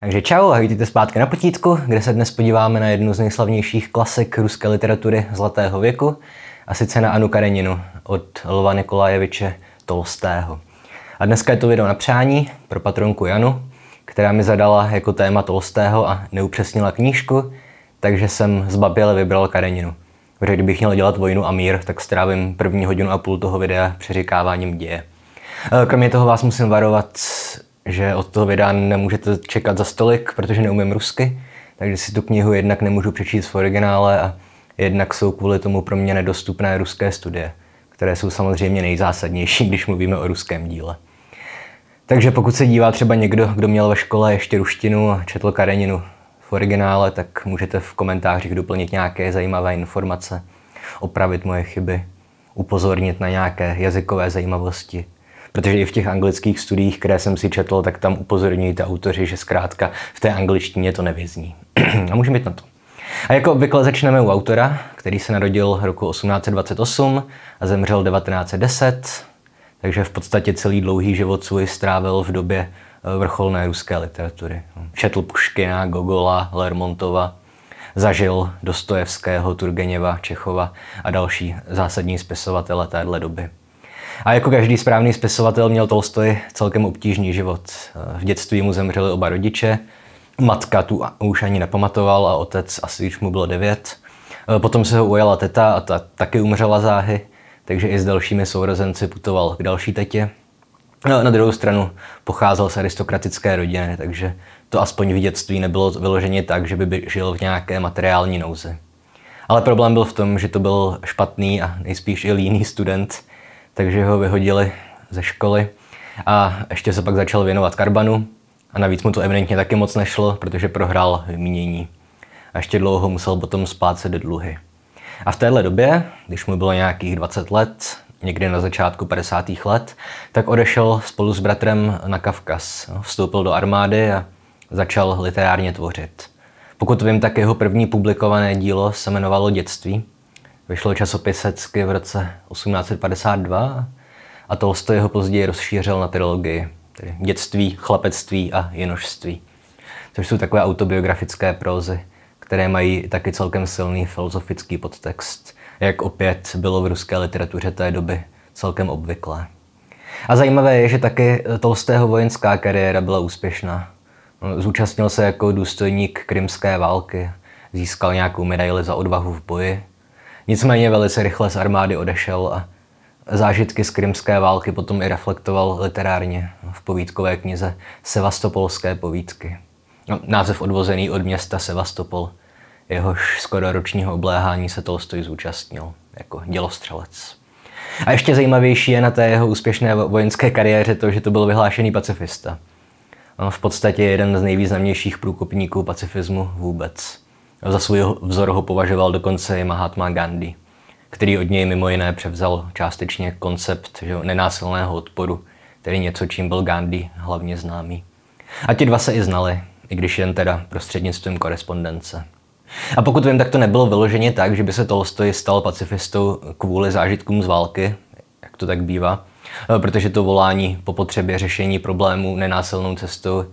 Takže čau a vítejte zpátky na potítku, kde se dnes podíváme na jednu z nejslavnějších klasik ruské literatury Zlatého věku, a sice na Anu Kareninu od Lva Nikolajeviče Tolstého. A dneska je to video na přání pro patronku Janu, která mi zadala jako téma Tolstého a neupřesnila knížku, takže jsem zbaběle vybral Kareninu. Protože kdybych měl dělat vojnu a mír, tak strávím první hodinu a půl toho videa přeříkáváním děje. Kromě toho vás musím varovat, že od toho videa nemůžete čekat za stolik, protože neumím rusky, takže si tu knihu jednak nemůžu přečíst v originále a jednak jsou kvůli tomu pro mě nedostupné ruské studie, které jsou samozřejmě nejzásadnější, když mluvíme o ruském díle. Takže pokud se dívá třeba někdo, kdo měl ve škole ještě ruštinu a četl Kareninu v originále, tak můžete v komentářích doplnit nějaké zajímavé informace, opravit moje chyby, upozornit na nějaké jazykové zajímavosti, protože i v těch anglických studiích, které jsem si četl, tak tam upozorňují ty autoři, že zkrátka v té angličtině to nevězní. a můžeme jít na to. A jako obvykle začneme u autora, který se narodil roku 1828 a zemřel 1910, takže v podstatě celý dlouhý život svůj strávil v době eh, vrcholné ruské literatury. Četl Puškina, Gogola, Lermontova, zažil Dostojevského, Turgeněva, Čechova a další zásadní spisovatele téhle doby. A jako každý správný spisovatel měl Tolstoj celkem obtížný život. V dětství mu zemřeli oba rodiče, matka tu už ani nepamatoval a otec asi když mu bylo devět. Potom se ho ujala teta a ta taky umřela záhy, takže i s dalšími sourozenci putoval k další tetě. No, na druhou stranu pocházel z aristokratické rodiny, takže to aspoň v dětství nebylo vyloženě tak, že by žil v nějaké materiální nouzi. Ale problém byl v tom, že to byl špatný a nejspíš i líný student, takže ho vyhodili ze školy a ještě se pak začal věnovat karbanu a navíc mu to evidentně taky moc nešlo, protože prohrál vyměnění. A ještě dlouho musel potom do dluhy. A v téhle době, když mu bylo nějakých 20 let, někdy na začátku 50. let, tak odešel spolu s bratrem na Kavkaz. Vstoupil do armády a začal literárně tvořit. Pokud vím, tak jeho první publikované dílo se jmenovalo Dětství Vyšlo časopisecky v roce 1852 a Tolstoj ho později rozšířil na trilogii, tedy dětství, chlapectví a jinožství, což jsou takové autobiografické prózy, které mají taky celkem silný filozofický podtext, jak opět bylo v ruské literatuře té doby celkem obvyklé. A zajímavé je, že taky Tolstého vojenská kariéra byla úspěšná. Zúčastnil se jako důstojník krymské války, získal nějakou medaili za odvahu v boji, Nicméně velice rychle z armády odešel a zážitky z krymské války potom i reflektoval literárně v povídkové knize Sevastopolské povídky. No, název odvozený od města Sevastopol, jehož skoro ročního obléhání se Tolstoj zúčastnil jako dělostřelec. A ještě zajímavější je na té jeho úspěšné vojenské kariéře to, že to byl vyhlášený pacifista. V podstatě jeden z nejvýznamnějších průkopníků pacifismu vůbec. Za svůj vzor ho považoval dokonce i Mahatma Gandhi, který od něj mimo jiné převzal částečně koncept že, nenásilného odporu, tedy něco, čím byl Gandhi hlavně známý. A ti dva se i znali, i když jen teda prostřednictvím korespondence. A pokud vím, tak to nebylo vyloženě tak, že by se Tolstoj stal pacifistou kvůli zážitkům z války, jak to tak bývá, protože to volání po potřebě řešení problémů nenásilnou cestou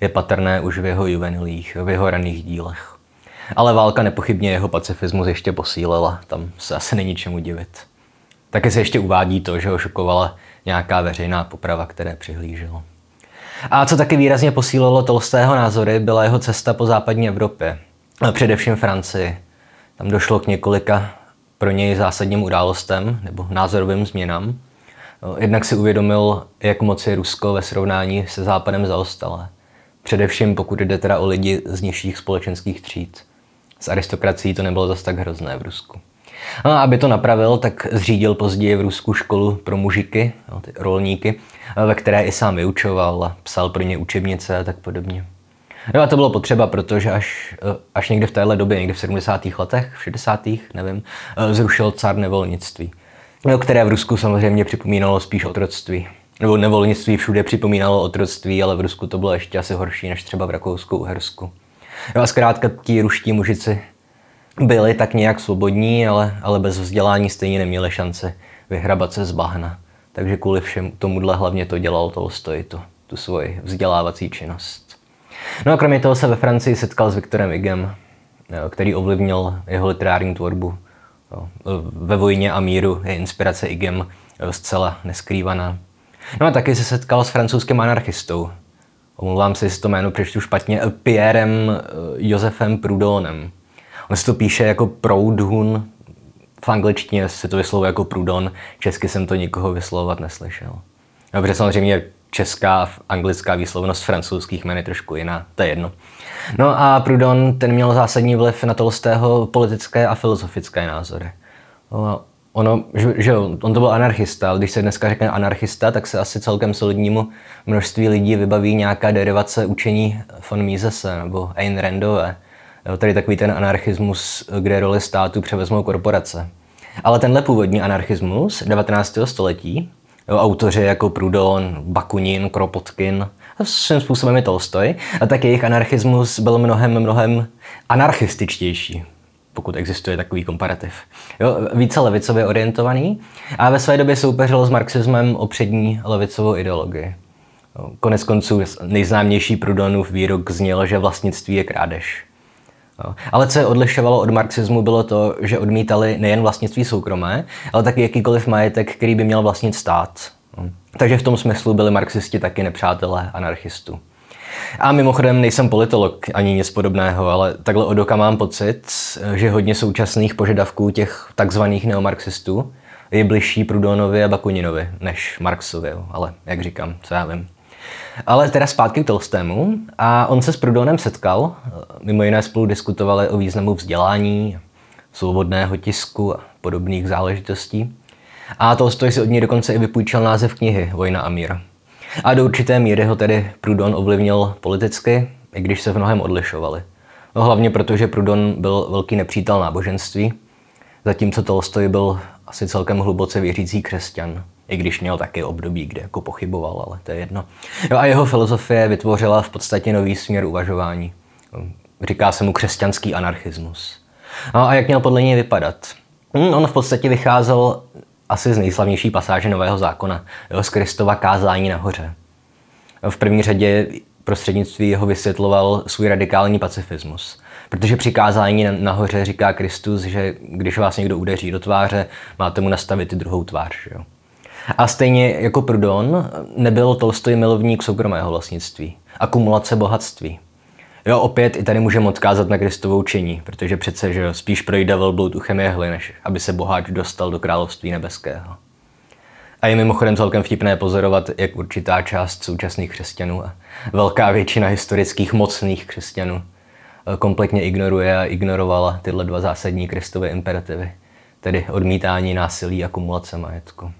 je patrné už v jeho juvenilích, v jeho raných dílech. Ale válka nepochybně jeho pacifismus ještě posílila, tam se asi není čemu divit. Taky se ještě uvádí to, že ho šokovala nějaká veřejná poprava, které přihlíželo. A co taky výrazně posílilo Tolstého názory, byla jeho cesta po západní Evropě, především Francii. Tam došlo k několika pro něj zásadním událostem nebo názorovým změnám. Jednak si uvědomil, jak moc je Rusko ve srovnání se Západem zaostalé. Především pokud jde teda o lidi z nižších společenských tříd s aristokracií to nebylo zase tak hrozné v Rusku. No a aby to napravil, tak zřídil později v Rusku školu pro mužiky, no, ty rolníky, ve které i sám vyučoval a psal pro ně učebnice a tak podobně. No a to bylo potřeba, protože až, až někde v téhle době, někde v 70. letech, v 60. nevím, zrušil cár nevolnictví, no, které v Rusku samozřejmě připomínalo spíš otroctví. Nebo nevolnictví všude připomínalo otroctví, ale v Rusku to bylo ještě asi horší než třeba v Rakousku-Uhersku. Jo a zkrátka ti ruští mužici byli tak nějak svobodní, ale, ale bez vzdělání stejně neměli šance vyhrabat se z bahna. Takže kvůli všem tomuhle hlavně to dělal Tolstoj, tu, tu svoji vzdělávací činnost. No a kromě toho se ve Francii setkal s Viktorem Igem, který ovlivnil jeho literární tvorbu. Ve vojně a míru je inspirace Igem zcela neskrývaná. No a taky se setkal s francouzským anarchistou. Omlouvám se, jestli to jméno přečtu špatně. Pierrem eh, Josefem Prudonem. On se to píše jako Proudhun, v angličtině se to vyslovuje jako Prudon, česky jsem to nikoho vyslovovat neslyšel. Dobře, samozřejmě česká, anglická výslovnost francouzských jmen je trošku jiná, to je jedno. No a Proudhon, ten měl zásadní vliv na Tolstého politické a filozofické názory. No ono, že, že on to byl anarchista, ale když se dneska řekne anarchista, tak se asi celkem solidnímu množství lidí vybaví nějaká derivace učení von Misese nebo Ayn Randové. Jo, tady takový ten anarchismus, kde roli státu převezmou korporace. Ale tenhle původní anarchismus 19. století, jo, autoři jako Proudhon, Bakunin, Kropotkin, svým způsobem je Tolstoj, a tak jejich anarchismus byl mnohem, mnohem anarchističtější pokud existuje takový komparativ. Jo, více levicově orientovaný a ve své době soupeřil s marxismem o přední levicovou ideologii. Konec konců nejznámější Prudonův výrok zněl, že vlastnictví je krádež. Ale co je odlišovalo od marxismu, bylo to, že odmítali nejen vlastnictví soukromé, ale taky jakýkoliv majetek, který by měl vlastnit stát. Takže v tom smyslu byli marxisti taky nepřátelé anarchistů. A mimochodem nejsem politolog ani nic podobného, ale takhle od oka mám pocit, že hodně současných požadavků těch takzvaných neomarxistů je bližší Prudonovi a Bakuninovi než Marxovi, ale jak říkám, co já vím. Ale teda zpátky k Tolstému a on se s Prudonem setkal, mimo jiné spolu diskutovali o významu vzdělání, svobodného tisku a podobných záležitostí. A Tolstoj si od něj dokonce i vypůjčil název knihy Vojna a mír. A do určité míry ho tedy Prudon ovlivnil politicky, i když se v mnohem odlišovali. No hlavně proto, že Prudon byl velký nepřítel náboženství, zatímco Tolstoj byl asi celkem hluboce věřící křesťan, i když měl taky období, kde jako pochyboval, ale to je jedno. Jo, a jeho filozofie vytvořila v podstatě nový směr uvažování. Říká se mu křesťanský anarchismus. No a jak měl podle něj vypadat? Hm, on v podstatě vycházel asi z nejslavnější pasáže Nového zákona, z Kristova kázání nahoře. V první řadě prostřednictví jeho vysvětloval svůj radikální pacifismus. Protože při kázání nahoře říká Kristus, že když vás někdo udeří do tváře, máte mu nastavit i druhou tvář. Jo? A stejně jako Prudon nebyl Tolstoj milovník soukromého vlastnictví, akumulace bohatství. Jo, opět i tady můžeme odkázat na Kristovou učení, protože přece, že spíš projde velbloud uchem jehly, než aby se boháč dostal do království nebeského. A je mimochodem celkem vtipné pozorovat, jak určitá část současných křesťanů a velká většina historických mocných křesťanů eh, kompletně ignoruje a ignorovala tyhle dva zásadní Kristovy imperativy, tedy odmítání násilí a kumulace majetku.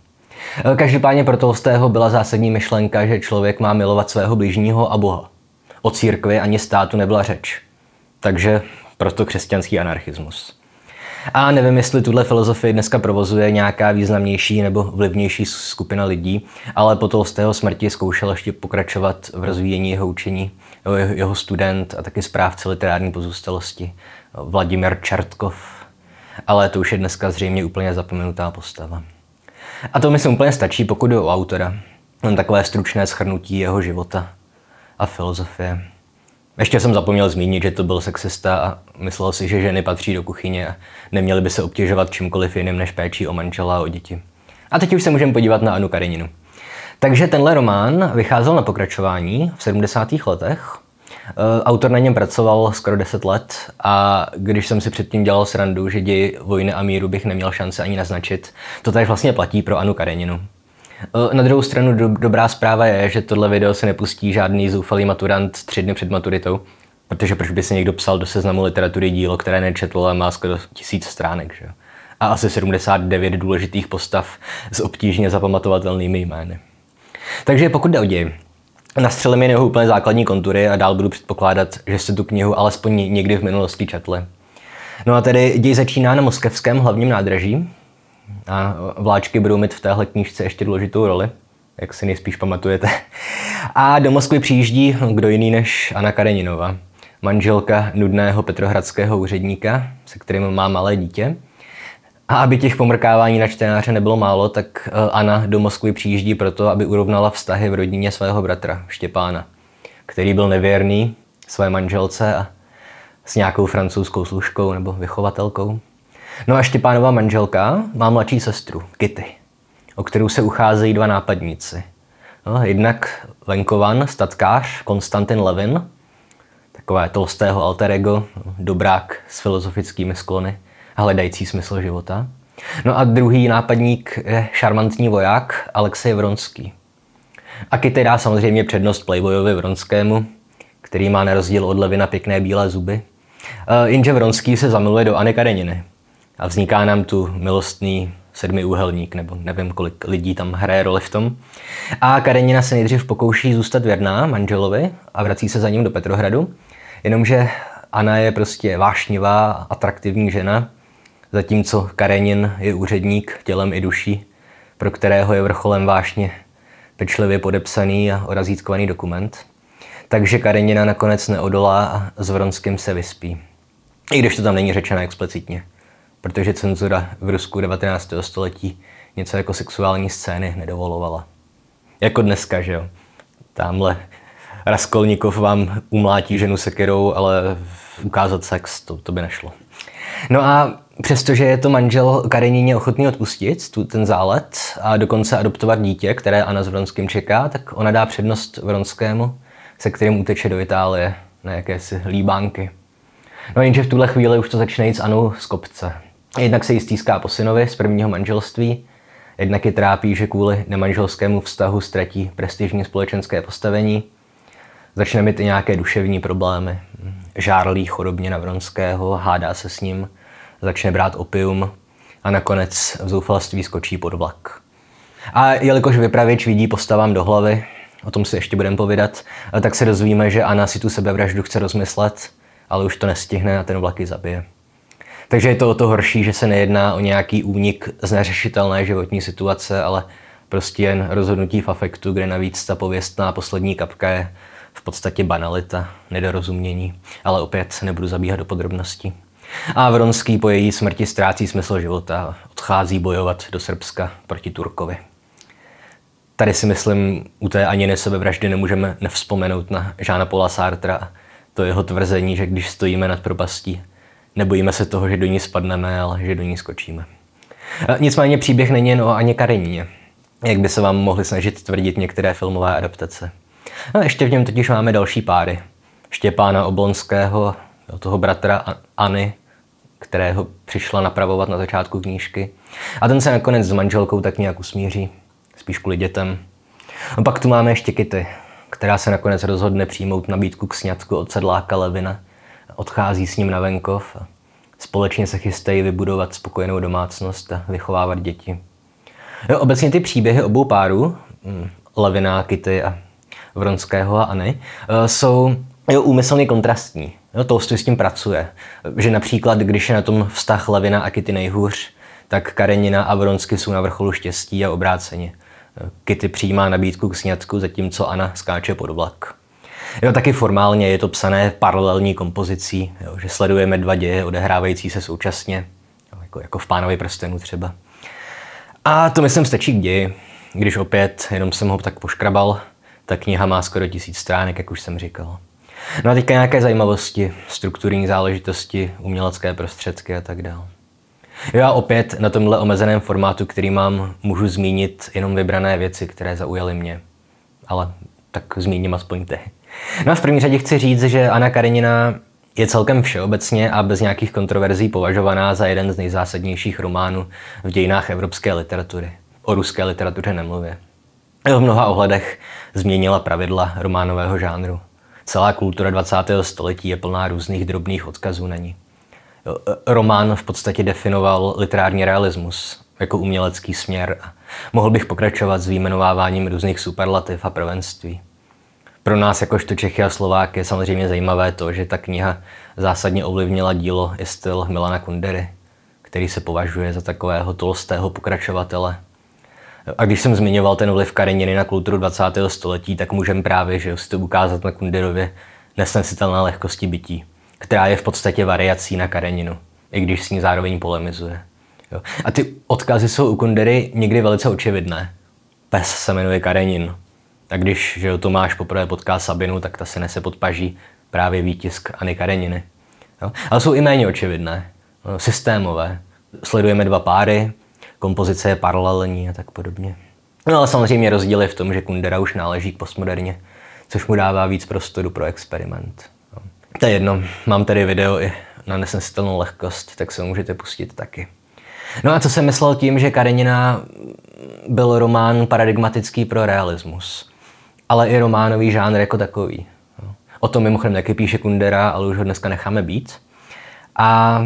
Eh, každopádně pro Tolstého byla zásadní myšlenka, že člověk má milovat svého bližního a Boha. O církvi ani státu nebyla řeč. Takže proto křesťanský anarchismus. A nevím, jestli tuhle filozofii dneska provozuje nějaká významnější nebo vlivnější skupina lidí, ale po Tolstého smrti zkoušel ještě pokračovat v rozvíjení jeho učení, jeho student a taky správce literární pozůstalosti Vladimir Čertkov. Ale to už je dneska zřejmě úplně zapomenutá postava. A to myslím úplně stačí, pokud jde o autora. Jen takové stručné schrnutí jeho života a filozofie. Ještě jsem zapomněl zmínit, že to byl sexista a myslel si, že ženy patří do kuchyně a neměly by se obtěžovat čímkoliv jiným než péčí o manžela a o děti. A teď už se můžeme podívat na Anu Kareninu. Takže tenhle román vycházel na pokračování v 70. letech. E, autor na něm pracoval skoro 10 let a když jsem si předtím dělal srandu, že děj vojny a míru bych neměl šance ani naznačit, to tady vlastně platí pro Anu Kareninu. Eh, na druhou stranu do, dobrá zpráva je, že tohle video se nepustí žádný zoufalý maturant tři dny před maturitou, protože proč by si někdo psal do seznamu literatury dílo, které nečetl a má skoro tisíc stránek. Že? A asi 79 důležitých postav s obtížně zapamatovatelnými jmény. Takže pokud jde o děj, nastřelím jen jeho úplně základní kontury a dál budu předpokládat, že jste tu knihu alespoň někdy v minulosti četli. No a tedy děj začíná na moskevském hlavním nádraží, a vláčky budou mít v téhle knížce ještě důležitou roli, jak si nejspíš pamatujete. A do Moskvy přijíždí kdo jiný než Anna Kareninova, manželka nudného petrohradského úředníka, se kterým má malé dítě. A aby těch pomrkávání na čtenáře nebylo málo, tak eh, Anna do Moskvy přijíždí proto, aby urovnala vztahy v rodině svého bratra Štěpána, který byl nevěrný své manželce a s nějakou francouzskou služkou nebo vychovatelkou. No a Štěpánova manželka má mladší sestru, Kitty, o kterou se ucházejí dva nápadníci. No, jednak Lenkovan, statkář, Konstantin Levin, takové tolstého alter ego, dobrák s filozofickými sklony a hledající smysl života. No a druhý nápadník je šarmantní voják Alexej Vronský. A Kitty dá samozřejmě přednost Playboyovi Vronskému, který má na rozdíl od Levina pěkné bílé zuby. Uh, jenže Vronský se zamiluje do Anny Kareniny a vzniká nám tu milostný sedmiúhelník, nebo nevím, kolik lidí tam hraje roli v tom. A Karenina se nejdřív pokouší zůstat věrná manželovi a vrací se za ním do Petrohradu, jenomže Anna je prostě vášnivá, atraktivní žena, zatímco Karenin je úředník tělem i duší, pro kterého je vrcholem vášně pečlivě podepsaný a orazítkovaný dokument. Takže Karenina nakonec neodolá a s Vronským se vyspí. I když to tam není řečeno explicitně protože cenzura v Rusku 19. století něco jako sexuální scény nedovolovala. Jako dneska, že jo. Tamhle Raskolnikov vám umlátí ženu sekerou, ale ukázat sex, to, to by nešlo. No a přestože je to manžel Karenině ochotný odpustit tu, ten zálet a dokonce adoptovat dítě, které Anna s Vronským čeká, tak ona dá přednost Vronskému, se kterým uteče do Itálie na jakési líbánky. No jenže v tuhle chvíli už to začne jít s Anou z kopce. Jednak se jí stýská po synovi z prvního manželství, jednak je trápí, že kvůli nemanželskému vztahu ztratí prestižní společenské postavení, začne mít i nějaké duševní problémy. Žárlí chorobně na Vronského, hádá se s ním, začne brát opium a nakonec v zoufalství skočí pod vlak. A jelikož vypravěč vidí postavám do hlavy, o tom si ještě budeme povídat, tak se dozvíme, že Anna si tu sebevraždu chce rozmyslet, ale už to nestihne a ten vlak ji zabije. Takže je to o to horší, že se nejedná o nějaký únik z neřešitelné životní situace, ale prostě jen rozhodnutí v afektu, kde navíc ta pověstná poslední kapka je v podstatě banalita, nedorozumění, ale opět nebudu zabíhat do podrobností. A Vronský po její smrti ztrácí smysl života a odchází bojovat do Srbska proti Turkovi. Tady si myslím, u té ani sebevraždy nemůžeme nevzpomenout na Žána Paula Sartra to jeho tvrzení, že když stojíme nad propastí, Nebojíme se toho, že do ní spadneme, ale že do ní skočíme. Nicméně příběh není jen o Aně Karenině, jak by se vám mohli snažit tvrdit některé filmové adaptace. No, ještě v něm totiž máme další páry. Štěpána Oblonského, toho bratraAny, kterého přišla napravovat na začátku knížky. A ten se nakonec s manželkou tak nějak usmíří, spíš kvůli dětem. A pak tu máme ještě Kitty, která se nakonec rozhodne přijmout nabídku k sňatku od sedláka Levina, odchází s ním na venkov společně se chystají vybudovat spokojenou domácnost a vychovávat děti. Jo, obecně ty příběhy obou párů, hm, Levina, Kitty a Vronského a Anny, eh, jsou jo, úmyslně kontrastní. Jo, Tolstoj s tím pracuje. Že například, když je na tom vztah Levina a Kitty nejhůř, tak Karenina a Vronsky jsou na vrcholu štěstí a obráceně. Kitty přijímá nabídku k sňatku, zatímco Anna skáče pod vlak. Jo, taky formálně je to psané paralelní kompozicí, jo, že sledujeme dva děje odehrávající se současně, jo, jako, jako v Pánovi prstenu třeba. A to myslím stačí k ději, když opět jenom jsem ho tak poškrabal, ta kniha má skoro tisíc stránek, jak už jsem říkal. No a teďka nějaké zajímavosti, strukturní záležitosti, umělecké prostředky a tak dále. Jo a opět na tomhle omezeném formátu, který mám, můžu zmínit jenom vybrané věci, které zaujaly mě. Ale tak zmíním aspoň ty. No a v první řadě chci říct, že Anna Karenina je celkem všeobecně a bez nějakých kontroverzí považovaná za jeden z nejzásadnějších románů v dějinách evropské literatury. O ruské literatuře nemluvě. V mnoha ohledech změnila pravidla románového žánru. Celá kultura 20. století je plná různých drobných odkazů na ní. Román v podstatě definoval literární realismus jako umělecký směr a mohl bych pokračovat s výjmenováváním různých superlativ a prvenství. Pro nás jakožto Čechy a Slovák je samozřejmě zajímavé to, že ta kniha zásadně ovlivnila dílo i styl Milana Kundery, který se považuje za takového tolstého pokračovatele. A když jsem zmiňoval ten vliv Kareniny na kulturu 20. století, tak můžeme právě že si to ukázat na Kunderově nesnesitelné lehkosti bytí, která je v podstatě variací na Kareninu, i když s ní zároveň polemizuje. Jo. A ty odkazy jsou u Kundery někdy velice očividné. Pes se jmenuje Karenin, a když že Tomáš poprvé potká Sabinu, tak ta se nese pod paží právě výtisk Anny Kareniny. Jo? Ale jsou i méně očividné, no, systémové. Sledujeme dva páry, kompozice je paralelní a tak podobně. No ale samozřejmě rozdíl je v tom, že Kundera už náleží k postmoderně, což mu dává víc prostoru pro experiment. No. To je jedno, mám tady video i na nesnesitelnou lehkost, tak se můžete pustit taky. No a co jsem myslel tím, že Karenina byl román paradigmatický pro realismus, ale i románový žánr jako takový. O tom mimochodem taky píše Kundera, ale už ho dneska necháme být. A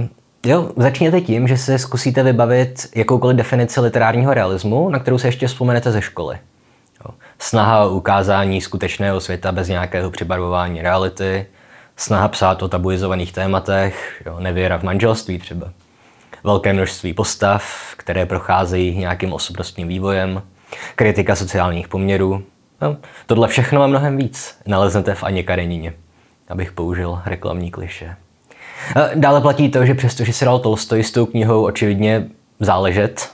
jo, začněte tím, že se zkusíte vybavit jakoukoliv definici literárního realismu, na kterou se ještě vzpomenete ze školy. Jo. Snaha o ukázání skutečného světa bez nějakého přibarvování reality, snaha psát o tabuizovaných tématech, jo, nevěra v manželství třeba. Velké množství postav, které procházejí nějakým osobnostním vývojem, kritika sociálních poměrů, No, tohle všechno a mnohem víc naleznete v Aně Karenině, abych použil reklamní kliše. Dále platí to, že přestože si dal Tolstoj s tou knihou očividně záležet,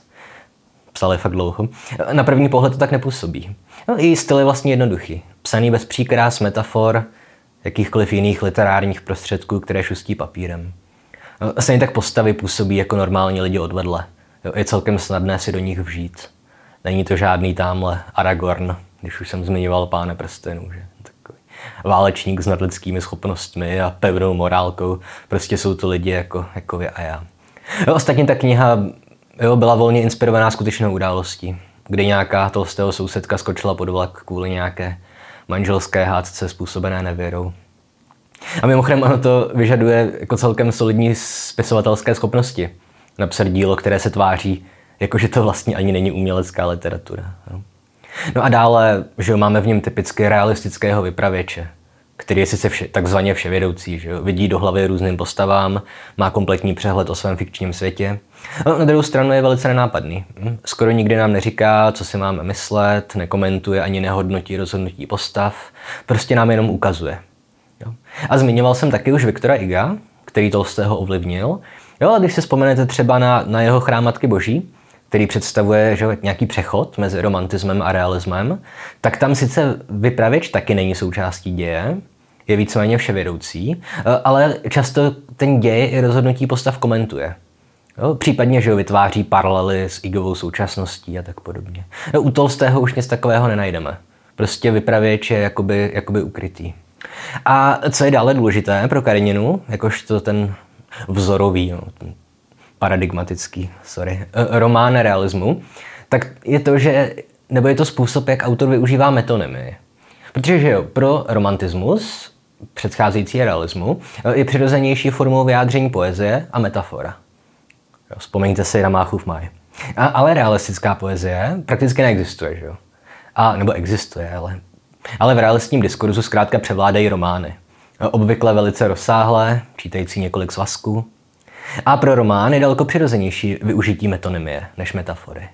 psal je fakt dlouho, na první pohled to tak nepůsobí. No, I styl je vlastně jednoduchý. Psaný bez příkrás, metafor, jakýchkoliv jiných literárních prostředků, které šustí papírem. No, stejně tak postavy působí jako normální lidi odvedle. Je celkem snadné si do nich vžít. Není to žádný tamhle Aragorn, když už jsem zmiňoval páne prstenů, že takový válečník s nadlidskými schopnostmi a pevnou morálkou. Prostě jsou to lidi jako, jako vy a já. Jo, ostatně ta kniha jo, byla volně inspirovaná skutečnou událostí, kdy nějaká tolstého sousedka skočila pod vlak kvůli nějaké manželské hádce způsobené nevěrou. A mimochodem ono to vyžaduje jako celkem solidní spisovatelské schopnosti. Napsat dílo, které se tváří, jakože to vlastně ani není umělecká literatura. Jo. No a dále, že máme v něm typicky realistického vypravěče, který je sice vše, takzvaně vševědoucí, že vidí do hlavy různým postavám, má kompletní přehled o svém fikčním světě. No, na druhou stranu je velice nenápadný. Hm? Skoro nikdy nám neříká, co si máme myslet, nekomentuje ani nehodnotí rozhodnutí postav, prostě nám jenom ukazuje. Jo? A zmiňoval jsem taky už Viktora Iga, který Tolstého ovlivnil. Jo, a když si vzpomenete třeba na, na jeho chrámatky boží, který představuje že, nějaký přechod mezi romantismem a realismem, tak tam sice vypravěč taky není součástí děje, je víceméně vševědoucí, eh, ale často ten děj i rozhodnutí postav komentuje. Jo, případně, že ho vytváří paralely s Igovou současností a tak podobně. No, u Tolstého už nic takového nenajdeme. Prostě vypravěč je jakoby, jakoby ukrytý. A co je dále důležité pro Kareninu, jakožto ten vzorový, no, ten paradigmatický, sorry, eh, román realismu, tak je to, že, nebo je to způsob, jak autor využívá metonymy. Protože jo, pro romantismus, předcházející realismu, eh, je přirozenější formou vyjádření poezie a metafora. Vzpomeňte si na Máchův maj. A, ale realistická poezie prakticky neexistuje, že jo? A, nebo existuje, ale, ale v realistním diskurzu zkrátka převládají romány. Obvykle velice rozsáhlé, čítající několik svazků, a pro román je daleko přirozenější využití metonymie než metafory.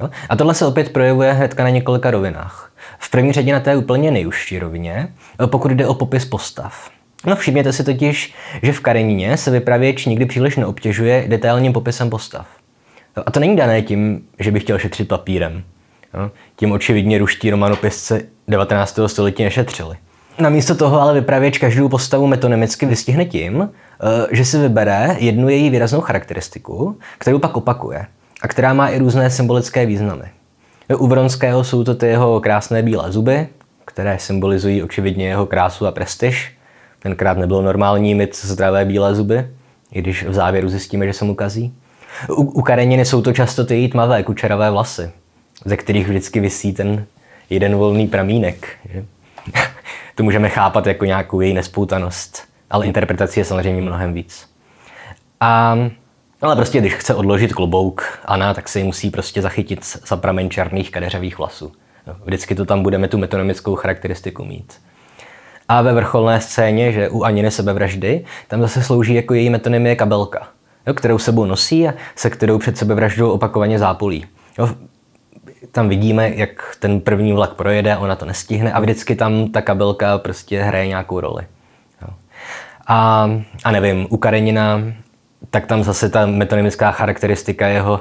Jo? A tohle se opět projevuje hnedka na několika rovinách. V první řadě na té úplně nejužší rovině, pokud jde o popis postav. No všimněte si totiž, že v Karenině se vypravěč nikdy příliš neobtěžuje detailním popisem postav. A to není dané tím, že bych chtěl šetřit papírem. Jo? Tím očividně ruští romanopisce 19. století nešetřili. Namísto toho ale vypravěč každou postavu metonymicky vystihne tím, eh, že si vybere jednu její výraznou charakteristiku, kterou pak opakuje a která má i různé symbolické významy. U Vronského jsou to ty jeho krásné bílé zuby, které symbolizují očividně jeho krásu a prestiž. Tenkrát nebylo normální mít zdravé bílé zuby, i když v závěru zjistíme, že se mu kazí. U, u Kareniny jsou to často ty tmavé kučeravé vlasy, ze kterých vždycky visí ten jeden volný pramínek. Že? To můžeme chápat jako nějakou její nespoutanost, ale interpretací je samozřejmě mnohem víc. A, ale prostě, když chce odložit klobouk Ana, tak se ji musí prostě zachytit za pramen černých kadeřových vlasů. Vždycky to tam budeme tu metonymickou charakteristiku mít. A ve vrcholné scéně, že u Aniny sebevraždy, tam zase slouží jako její metonymie kabelka, jo, kterou sebou nosí a se kterou před sebevraždou opakovaně zápolí. Jo, tam vidíme, jak ten první vlak projede, ona to nestihne a vždycky tam ta kabelka prostě hraje nějakou roli. A, a nevím, u Karenina, tak tam zase ta metonymická charakteristika jeho,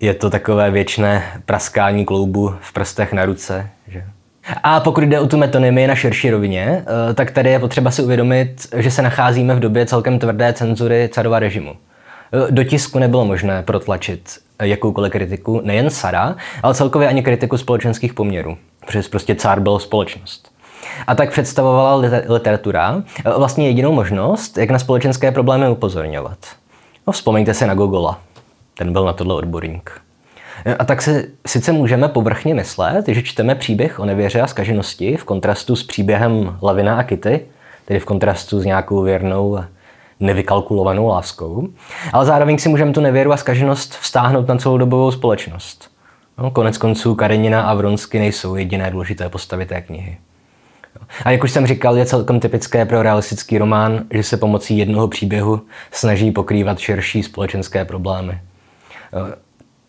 je to takové věčné praskání kloubu v prstech na ruce. Že? A pokud jde o tu metonymii na širší rovině, eh, tak tady je potřeba si uvědomit, že se nacházíme v době celkem tvrdé cenzury carova režimu. Eh, do tisku nebylo možné protlačit jakoukoliv kritiku, nejen Sara, ale celkově ani kritiku společenských poměrů, protože prostě cár byl společnost. A tak představovala literatura eh, vlastně jedinou možnost, jak na společenské problémy upozorňovat. No, vzpomeňte se na Gogola. Ten byl na tohle odborník. A tak si sice můžeme povrchně myslet, že čteme příběh o nevěře a skaženosti v kontrastu s příběhem Lavina a Kitty, tedy v kontrastu s nějakou věrnou nevykalkulovanou láskou, ale zároveň si můžeme tu nevěru a skaženost vztáhnout na celou dobovou společnost. No, konec konců Karenina a Vronsky nejsou jediné důležité postavy té knihy. A jak už jsem říkal, je celkem typické pro realistický román, že se pomocí jednoho příběhu snaží pokrývat širší společenské problémy.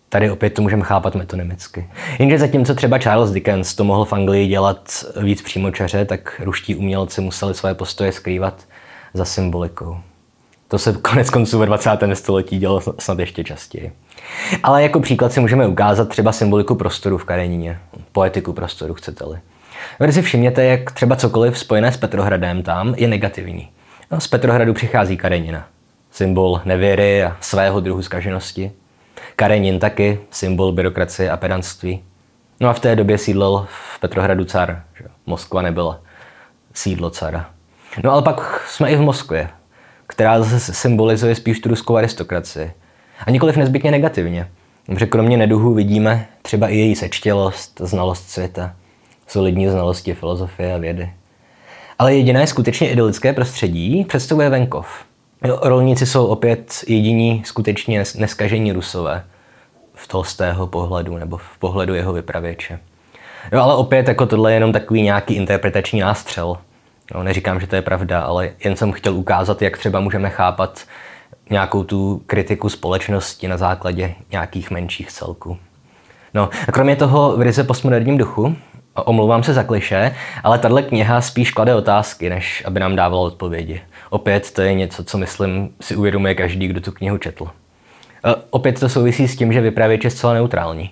Tady opět to můžeme chápat metonymicky. Jenže zatímco třeba Charles Dickens to mohl v Anglii dělat víc přímočaře, tak ruští umělci museli své postoje skrývat za symbolikou. To se konec konců ve 20. století dělo snad ještě častěji. Ale jako příklad si můžeme ukázat třeba symboliku prostoru v Karenině, poetiku prostoru, chcete-li. Vy si všimněte, jak třeba cokoliv spojené s Petrohradem tam je negativní. No, z Petrohradu přichází Karenina, symbol nevěry a svého druhu zkaženosti. Karenin taky, symbol byrokracie a pedantství. No a v té době sídlil v Petrohradu car. Že? Moskva nebyla sídlo cara. No ale pak jsme i v Moskvě, která zase symbolizuje spíš tu ruskou aristokracii. A nikoliv nezbytně negativně. Protože kromě neduhů vidíme třeba i její sečtělost, znalost světa, solidní znalosti filozofie a vědy. Ale jediné skutečně idylické prostředí představuje venkov. Rolníci jsou opět jediní skutečně neskažení rusové v Tolstého pohledu nebo v pohledu jeho vypravěče. Jo, ale opět jako tohle je jenom takový nějaký interpretační nástřel. Jo, neříkám, že to je pravda, ale jen jsem chtěl ukázat, jak třeba můžeme chápat nějakou tu kritiku společnosti na základě nějakých menších celků. No a kromě toho v ryze postmoderním duchu, omlouvám se za kliše, ale tahle kniha spíš klade otázky, než aby nám dávala odpovědi. Opět to je něco, co myslím si uvědomuje každý, kdo tu knihu četl. E, opět to souvisí s tím, že vypravěč je zcela neutrální.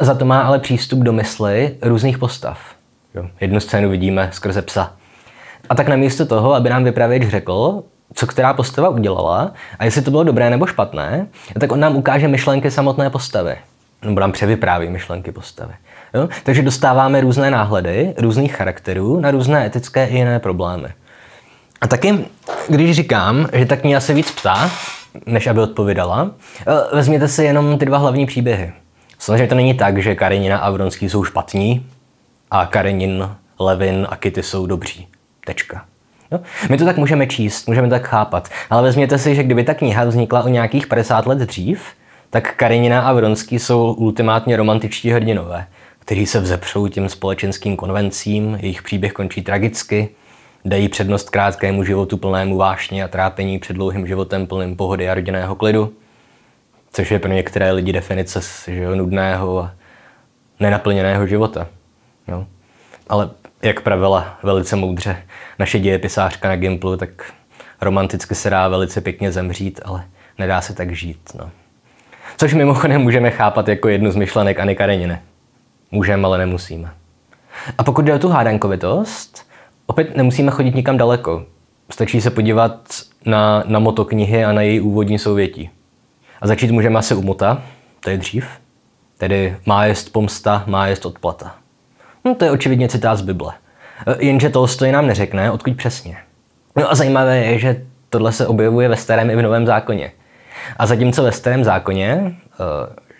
E, za to má ale přístup do mysli různých postav. Jednu scénu vidíme skrze psa, a tak namísto toho, aby nám vypravěč řekl, co která postava udělala a jestli to bylo dobré nebo špatné, tak on nám ukáže myšlenky samotné postavy. Nebo nám převypráví myšlenky postavy. Jo? Takže dostáváme různé náhledy, různých charakterů na různé etické i jiné problémy. A taky, když říkám, že ta kniha se víc ptá, než aby odpovídala, eh, vezměte si jenom ty dva hlavní příběhy. Samozřejmě to není tak, že Karenina a Vronský jsou špatní a Karenin, Levin a Kitty jsou dobří. Tečka. No, my to tak můžeme číst, můžeme tak chápat, ale vezměte si, že kdyby ta kniha vznikla o nějakých 50 let dřív, tak Karenina a Vronský jsou ultimátně romantičtí hrdinové, kteří se vzepřou těm společenským konvencím, jejich příběh končí tragicky, dají přednost krátkému životu plnému vášně a trápení před dlouhým životem plným pohody a rodinného klidu, což je pro některé lidi definice že jo, nudného a nenaplněného života. Jo. Ale jak pravila velice moudře naše dějepisářka na Gimplu, tak romanticky se dá velice pěkně zemřít, ale nedá se tak žít. No. Což mimochodem můžeme chápat jako jednu z myšlenek Anny Kareniny. Můžeme, ale nemusíme. A pokud jde o tu hádankovitost, opět nemusíme chodit nikam daleko. Stačí se podívat na, na motoknihy a na její úvodní souvětí. A začít můžeme asi u mota, to je dřív, tedy má jest pomsta, má jest odplata. No, to je očividně citát z Bible. E, jenže Tolstoj nám neřekne, odkud přesně. No a zajímavé je, že tohle se objevuje ve starém i v novém zákoně. A zatímco ve starém zákoně, e,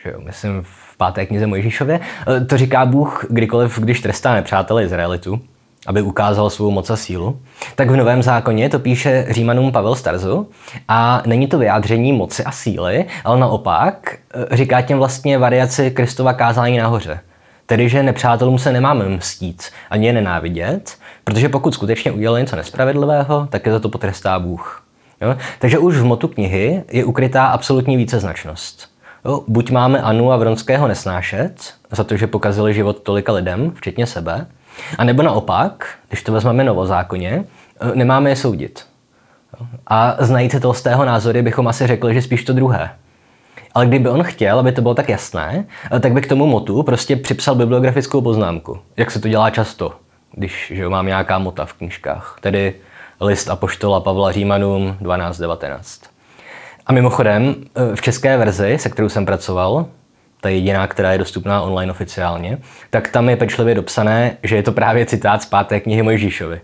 že jo, myslím v páté knize Mojžíšově, e, to říká Bůh kdykoliv, když trestá nepřátele Izraelitu, aby ukázal svou moc a sílu, tak v Novém zákoně to píše Římanům Pavel Starzu a není to vyjádření moci a síly, ale naopak říká těm vlastně variaci Kristova kázání nahoře. Tedy, že nepřátelům se nemáme mstít ani je nenávidět, protože pokud skutečně udělali něco nespravedlivého, tak je za to potrestá Bůh. Jo? Takže už v motu knihy je ukrytá absolutní víceznačnost. Jo? Buď máme Anu a Vronského nesnášet, za to, že pokazili život tolika lidem, včetně sebe, a nebo naopak, když to vezmeme novozákonně, nemáme je soudit. A znající Tolstého názory bychom asi řekli, že spíš to druhé. Ale kdyby on chtěl, aby to bylo tak jasné, tak by k tomu motu prostě připsal bibliografickou poznámku, jak se to dělá často, když že mám nějaká mota v knížkách. Tedy list Apoštola Pavla Římanům 12.19. A mimochodem, v české verzi, se kterou jsem pracoval, ta jediná, která je dostupná online oficiálně, tak tam je pečlivě dopsané, že je to právě citát z páté knihy Mojžíšovi.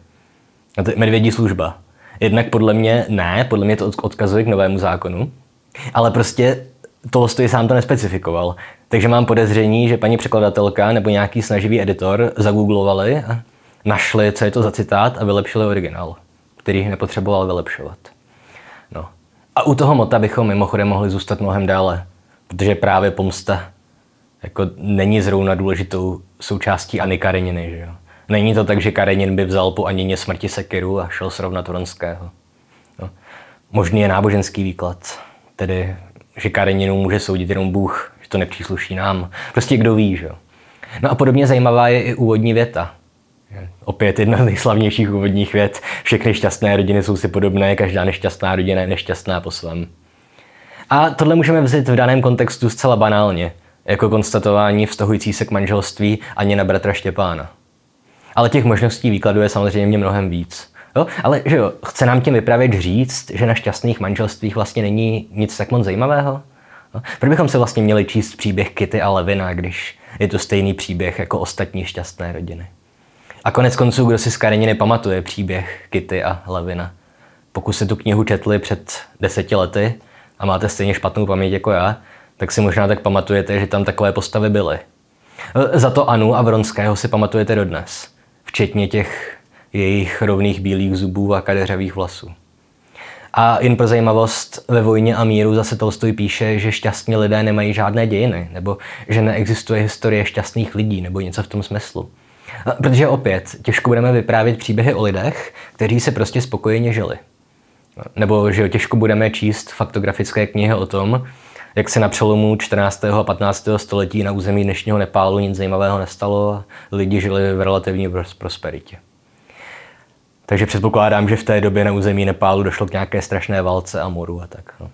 Medvědí služba. Jednak podle mě ne, podle mě to odkazuje k novému zákonu, ale prostě Tolstoj sám to nespecifikoval. Takže mám podezření, že paní překladatelka nebo nějaký snaživý editor zagooglovali a našli, co je to za citát a vylepšili originál, který nepotřeboval vylepšovat. No. A u toho mota bychom mimochodem mohli zůstat mnohem dále, protože právě pomsta jako není zrovna důležitou součástí Anny Kareniny. Že jo? Není to tak, že Karenin by vzal po Anině smrti sekiru a šel srovnat Vronského. No. Možný je náboženský výklad, tedy, že Kareninu může soudit jenom Bůh, že to nepřísluší nám. Prostě kdo ví, že No a podobně zajímavá je i úvodní věta. Opět jedna z nejslavnějších úvodních vět. Všechny šťastné rodiny jsou si podobné, každá nešťastná rodina je nešťastná po svém. A tohle můžeme vzít v daném kontextu zcela banálně, jako konstatování vztahující se k manželství ani na bratra Štěpána. Ale těch možností výkladu je samozřejmě mnohem víc. Jo? Ale že jo, chce nám tím vypravět říct, že na šťastných manželstvích vlastně není nic tak moc zajímavého? Jo? Proč bychom se vlastně měli číst příběh Kitty a Levina, když je to stejný příběh jako ostatní šťastné rodiny? A konec konců, kdo si z Kareniny pamatuje příběh Kitty a Levina? Pokud jste tu knihu četli před deseti lety a máte stejně špatnou paměť jako já, tak si možná tak pamatujete, že tam takové postavy byly. Za to Anu a Vronského si pamatujete dodnes včetně těch jejich rovných bílých zubů a kadeřavých vlasů. A jen pro zajímavost, ve Vojně a míru zase Tolstoj píše, že šťastní lidé nemají žádné dějiny, nebo že neexistuje historie šťastných lidí, nebo něco v tom smyslu. Protože opět, těžko budeme vyprávět příběhy o lidech, kteří se prostě spokojeně žili. Nebo že těžko budeme číst faktografické knihy o tom, jak se na přelomu 14. a 15. století na území dnešního Nepálu nic zajímavého nestalo a lidi žili v relativní prosperitě. Takže předpokládám, že v té době na území Nepálu došlo k nějaké strašné válce a moru a tak. No.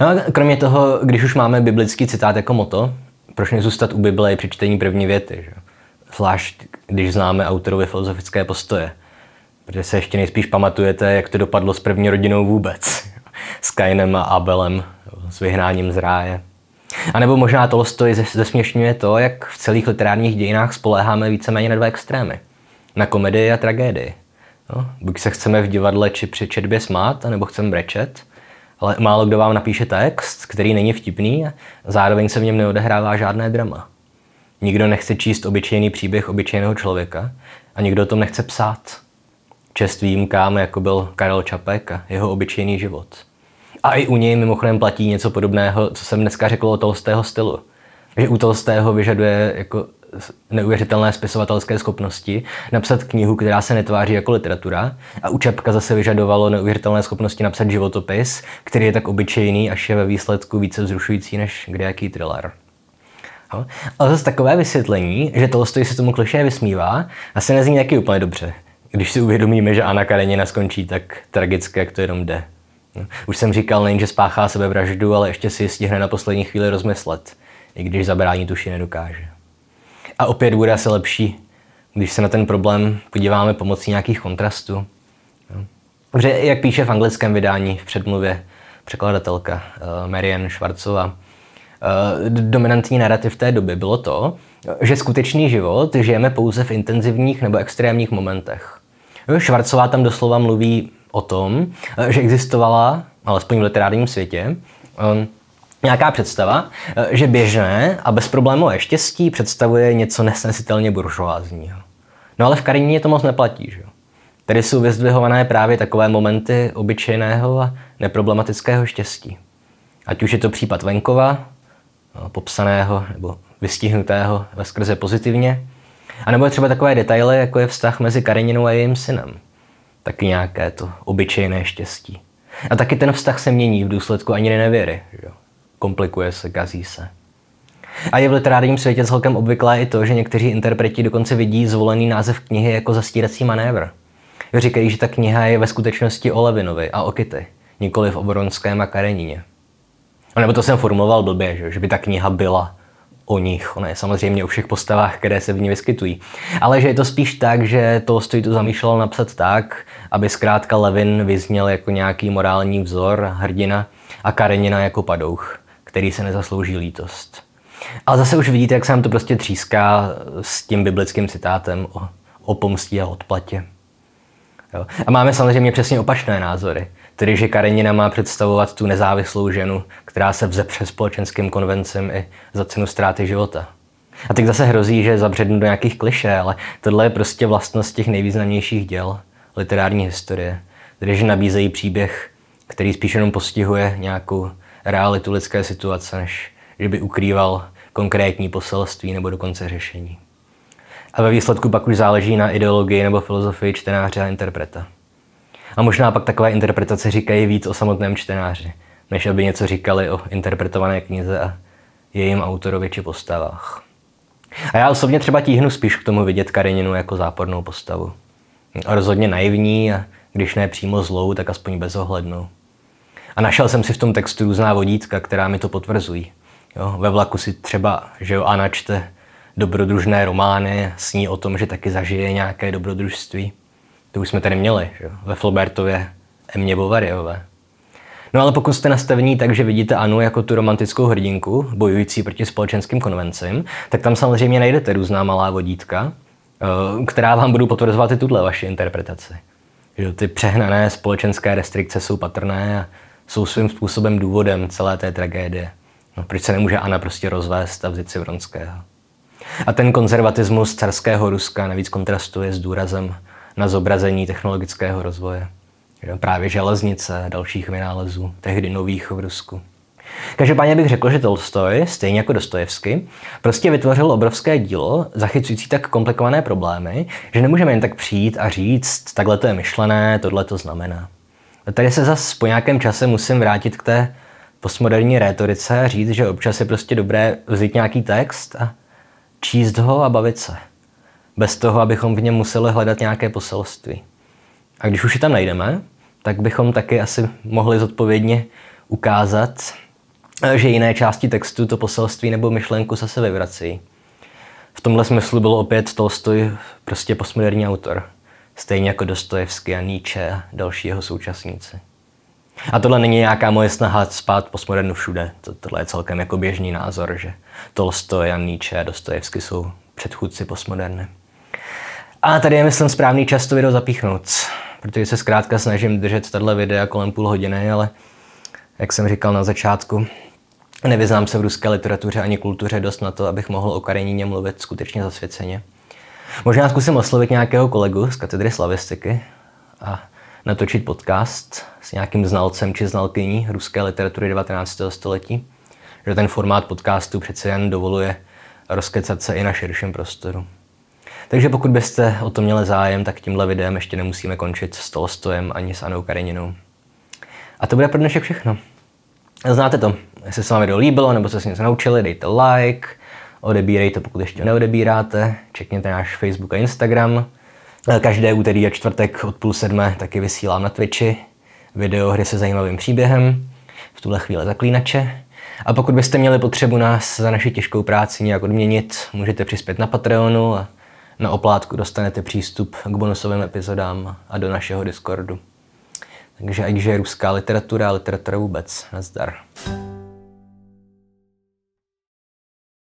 No a kromě toho, když už máme biblický citát jako moto, proč nezůstat u Bible i při čtení první věty? Že? Zvlášť, když známe autorovi filozofické postoje. Protože se ještě nejspíš pamatujete, jak to dopadlo s první rodinou vůbec. S Kainem a Abelem s vyhnáním z ráje. A nebo možná Tolstoj zesměšňuje to, jak v celých literárních dějinách spoléháme víceméně na dva extrémy. Na komedii a tragédii. No, buď se chceme v divadle či při četbě smát, nebo chceme brečet, ale málo kdo vám napíše text, který není vtipný a zároveň se v něm neodehrává žádné drama. Nikdo nechce číst obyčejný příběh obyčejného člověka a nikdo o tom nechce psát. Čest výjimkám, jako byl Karel Čapek a jeho obyčejný život. A i u něj mimochodem platí něco podobného, co jsem dneska řekl o Tolstého stylu. Že u Tolstého vyžaduje jako neuvěřitelné spisovatelské schopnosti napsat knihu, která se netváří jako literatura a u Čapka zase vyžadovalo neuvěřitelné schopnosti napsat životopis, který je tak obyčejný, až je ve výsledku více vzrušující než kdejaký thriller. Ale zase takové vysvětlení, že Tolstoj se tomu kliše vysmívá, asi nezní taky úplně dobře, když si uvědomíme, že Anna Karenina skončí tak tragicky, jak to jenom jde. Už jsem říkal nejen, že spáchá sebevraždu, ale ještě si stihne na poslední chvíli rozmyslet, i když zabrání tuši nedokáže. A opět bude asi lepší, když se na ten problém podíváme pomocí nějakých kontrastů. Protože, jak píše v anglickém vydání v předmluvě překladatelka uh, Marian Schwarzova, uh, dominantní narrativ té doby bylo to, že skutečný život žijeme pouze v intenzivních nebo extrémních momentech. Švarcová tam doslova mluví o tom, eh, že existovala, alespoň v literárním světě, nějaká představa, eh, že běžné a bezproblémové štěstí představuje něco nesnesitelně buržoázního. No ale v Karině to moc neplatí, že Tedy jsou vyzdvihované právě takové momenty obyčejného a neproblematického štěstí. Ať už je to případ venkova, eh, popsaného nebo vystihnutého ve skrze pozitivně, a nebo třeba takové detaily, jako je vztah mezi Kareninou a jejím synem taky nějaké to obyčejné štěstí. A taky ten vztah se mění v důsledku ani nevěry. Že? Komplikuje se, kazí se. A je v literárním světě celkem obvyklé i to, že někteří interpreti dokonce vidí zvolený název knihy jako zastírací manévr. Říkají, že ta kniha je ve skutečnosti o Levinovi a o Kitty, nikoli v Oboronském a Karenině. No, nebo to jsem formuloval blbě, že, že by ta kniha byla o nich. Ona je samozřejmě o všech postavách, které se v ní vyskytují. Ale že je to spíš tak, že to stojí to zamýšlel napsat tak, aby zkrátka Levin vyzněl jako nějaký morální vzor, hrdina a Karenina jako padouch, který se nezaslouží lítost. Ale zase už vidíte, jak se nám to prostě tříská s tím biblickým citátem o, o pomstí a odplatě. Jo. A máme samozřejmě přesně opačné názory. Tedy, že Karenina má představovat tu nezávislou ženu, která se vzepře společenským konvencem i za cenu ztráty života. A teď zase hrozí, že zabřednu do nějakých kliše, ale tohle je prostě vlastnost těch nejvýznamnějších děl literární historie. Tedy, že nabízejí příběh, který spíš jenom postihuje nějakou realitu lidské situace, než že by ukrýval konkrétní poselství nebo dokonce řešení. A ve výsledku pak už záleží na ideologii nebo filozofii čtenáře a interpreta. A možná pak takové interpretace říkají víc o samotném čtenáři, než aby něco říkali o interpretované knize a jejím autorovi či postavách. A já osobně třeba tíhnu spíš k tomu vidět Kareninu jako zápornou postavu. Rozhodně naivní a když ne přímo zlou, tak aspoň bezohlednou. A našel jsem si v tom textu různá vodítka, která mi to potvrzují. Jo, ve vlaku si třeba, že jo, Anna čte dobrodružné romány, sní o tom, že taky zažije nějaké dobrodružství. To už jsme tady měli, že? ve Flaubertově Emě Bovaryové. No ale pokud jste nastavení tak, že vidíte Anu jako tu romantickou hrdinku, bojující proti společenským konvencím, tak tam samozřejmě najdete různá malá vodítka, eh, která vám budou potvrzovat i tuhle vaši interpretaci. Že ty přehnané společenské restrikce jsou patrné a jsou svým způsobem důvodem celé té tragédie. No, proč se nemůže Anna prostě rozvést a vzít si Vronského? A ten konzervatismus carského Ruska navíc kontrastuje s důrazem na zobrazení technologického rozvoje. Právě železnice a dalších vynálezů, tehdy nových v Rusku. Každopádně bych řekl, že Tolstoj, stejně jako Dostojevsky, prostě vytvořil obrovské dílo, zachycující tak komplikované problémy, že nemůžeme jen tak přijít a říct, takhle to je myšlené, tohle to znamená. Tady se zase po nějakém čase musím vrátit k té postmoderní rétorice a říct, že občas je prostě dobré vzít nějaký text a číst ho a bavit se bez toho, abychom v něm museli hledat nějaké poselství. A když už je tam najdeme, tak bychom taky asi mohli zodpovědně ukázat, že jiné části textu to poselství nebo myšlenku zase vyvrací. V tomhle smyslu byl opět Tolstoj prostě postmoderní autor, stejně jako Dostojevský a Nietzsche a další jeho současníci. A tohle není nějaká moje snaha spát postmodernu všude. Tohle je celkem jako běžný názor, že Tolstoj a Nietzsche a Dostojevsky jsou předchůdci postmoderny. A tady je, myslím, správný čas to video zapíchnout, protože se zkrátka snažím držet tato videa kolem půl hodiny, ale jak jsem říkal na začátku, nevyznám se v ruské literatuře ani kultuře dost na to, abych mohl o Karenině mluvit skutečně zasvěceně. Možná zkusím oslovit nějakého kolegu z katedry slavistiky a natočit podcast s nějakým znalcem či znalkyní ruské literatury 19. století. Že ten formát podcastu přece jen dovoluje rozkecat se i na širším prostoru. Takže pokud byste o to měli zájem, tak tímhle videem ještě nemusíme končit s Tolstojem ani s Anou Kareninou. A to bude pro dnešek všechno. Znáte to. Jestli se vám video líbilo nebo jste se něco naučili, dejte like, odebírejte, pokud ještě neodebíráte, čekněte náš Facebook a Instagram. Každé úterý a čtvrtek od půl sedmé taky vysílám na Twitchi video hry se zajímavým příběhem, v tuhle chvíli zaklínače. A pokud byste měli potřebu nás za naši těžkou práci nějak odměnit, můžete přispět na Patreonu a na oplátku dostanete přístup k bonusovým epizodám a do našeho Discordu. Takže ať je ruská literatura a literatura vůbec. Nazdar.